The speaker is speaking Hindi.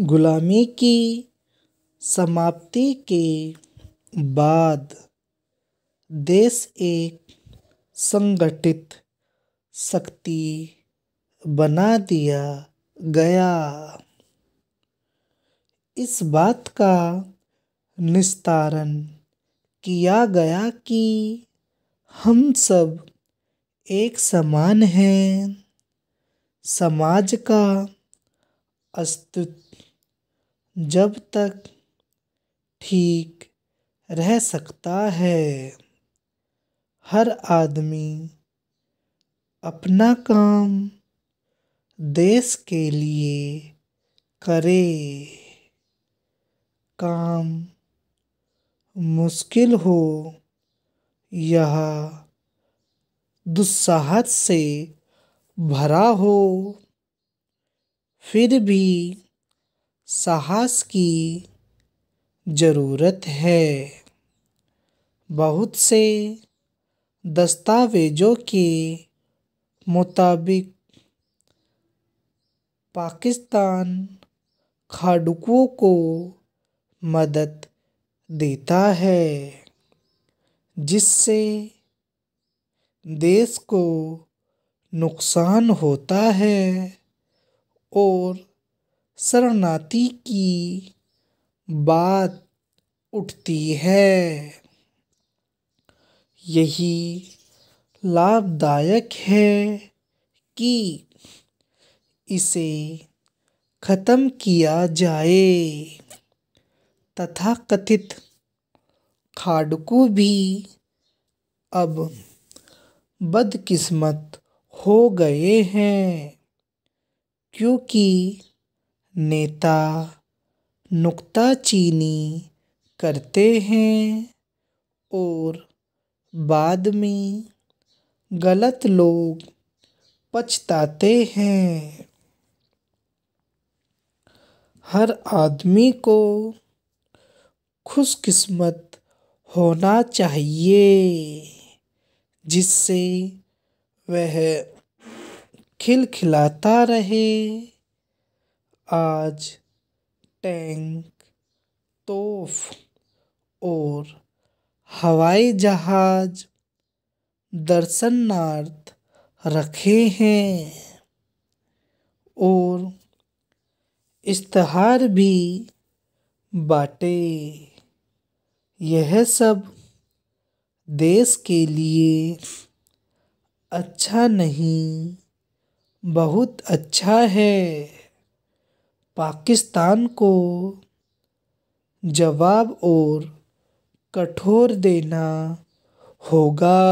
गुलामी की समाप्ति के बाद देश एक संगठित शक्ति बना दिया गया। इस बात का निस्तारण किया गया कि हम सब एक समान हैं। समाज का अस्तित्व जब तक ठीक रह सकता है। हर आदमी अपना काम देश के लिए करे। काम मुश्किल हो या दुस्साहस से भरा हो, फिर भी साहस की ज़रूरत है। बहुत से दस्तावेज़ों के मुताबिक पाकिस्तान खाड़कुओं को मदद देता है, जिससे देश को नुकसान होता है और शरणार्थी की बात उठती है। यही लाभदायक है कि इसे ख़त्म किया जाए। तथाकथित खाड़कू भी अब बदकिस्मत हो गए हैं, क्योंकि नेता नुक्ताचीनी करते हैं और बाद में गलत लोग पछताते हैं। हर आदमी को खुशकिस्मत होना चाहिए, जिससे वह खिलखिलाता रहे। आज टैंक, तोफ और हवाई जहाज़ दर्शनार्थ रखे हैं और इश्तहार भी बाटे। यह सब देश के लिए अच्छा नहीं, बहुत अच्छा है। पाकिस्तान को जवाब और कठोर देना होगा।